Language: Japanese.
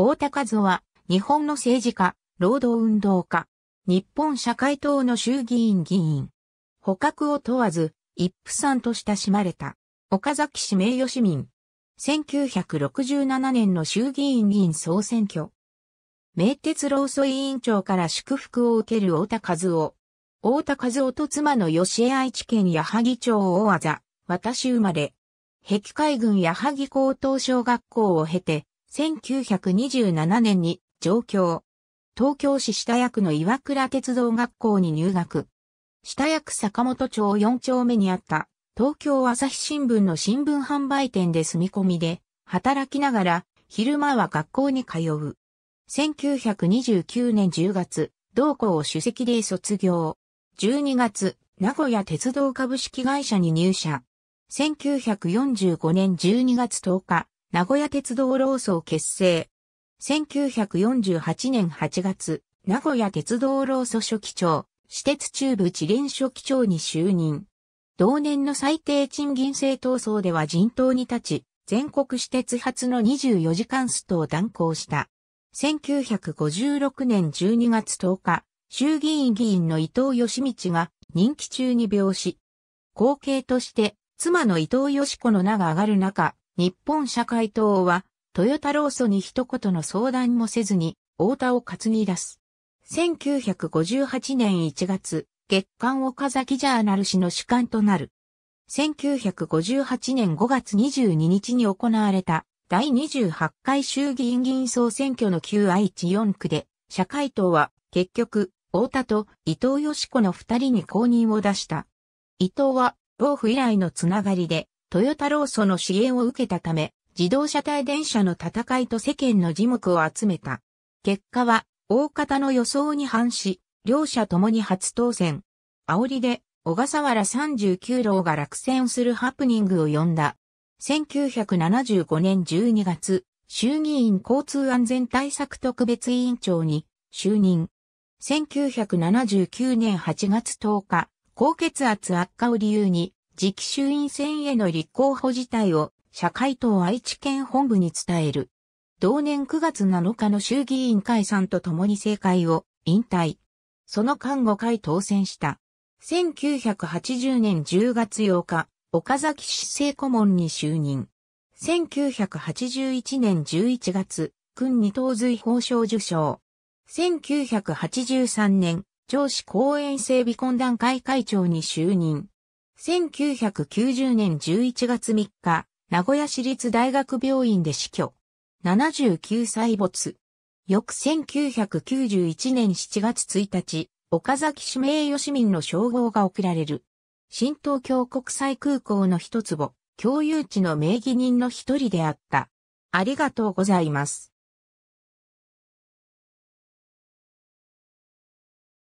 大田和夫は、日本の政治家、労働運動家、日本社会党の衆議院議員。捕獲を問わず、一夫さんと親しまれた。岡崎市名誉市民。1967年の衆議院議員総選挙。名鉄労組委員長から祝福を受ける大田和夫。大田和夫と妻の吉江愛知県矢作町大技、私生まれ。壁海軍矢作高等小学校を経て、1927年に上京。東京市下役の岩倉鉄道学校に入学。下役坂本町4丁目にあった東京朝日新聞の新聞販売店で住み込みで働きながら昼間は学校に通う。1929年10月、同校を主席で卒業。12月、名古屋鉄道株式会社に入社。1945年12月10日、名古屋鉄道労組結成。1948年8月、名古屋鉄道労組書記長、私鉄中部地連書記長に就任。同年の最低賃金制闘争では陣頭に立ち、全国私鉄初の24時間ストを断行した。1956年12月10日、衆議院議員の伊藤義道が任期中に病死。後継として妻の伊藤義子の名が上がる中、日本社会党はトヨタ労組に一言の相談もせずに、太田を担ぎ出す。1958年1月、月刊岡崎ジャーナル氏の主管となる。1958年5月22日に行われた第28回衆議院議員総選挙の旧愛知4区で、社会党は結局、太田と伊藤義子の二人に公認を出した。伊藤は、老夫以来のつながりで、トヨタ労組の支援を受けたため、自動車対電車の戦いと世間の耳目を集めた。結果は、大方の予想に反し、両者ともに初当選。煽りで、小笠原39郎が落選するハプニングを呼んだ。1975年12月、衆議院交通安全対策特別委員長に就任。1979年8月10日、高血圧悪化を理由に、次期衆院選への立候補自体を社会党愛知県本部に伝える。同年9月7日の衆議院解散とともに政界を引退。その間5回当選した。1980年10月8日、岡崎市政顧問に就任。1981年11月、君二等随法賞受賞。1983年、上司公園整備懇談会会長に就任。1990年11月3日、名古屋市立大学病院で死去。79歳没。翌1991年7月1日、岡崎市名誉市民の称号が贈られる。新東京国際空港の一坪、共有地の名義人の一人であった。ありがとうございます。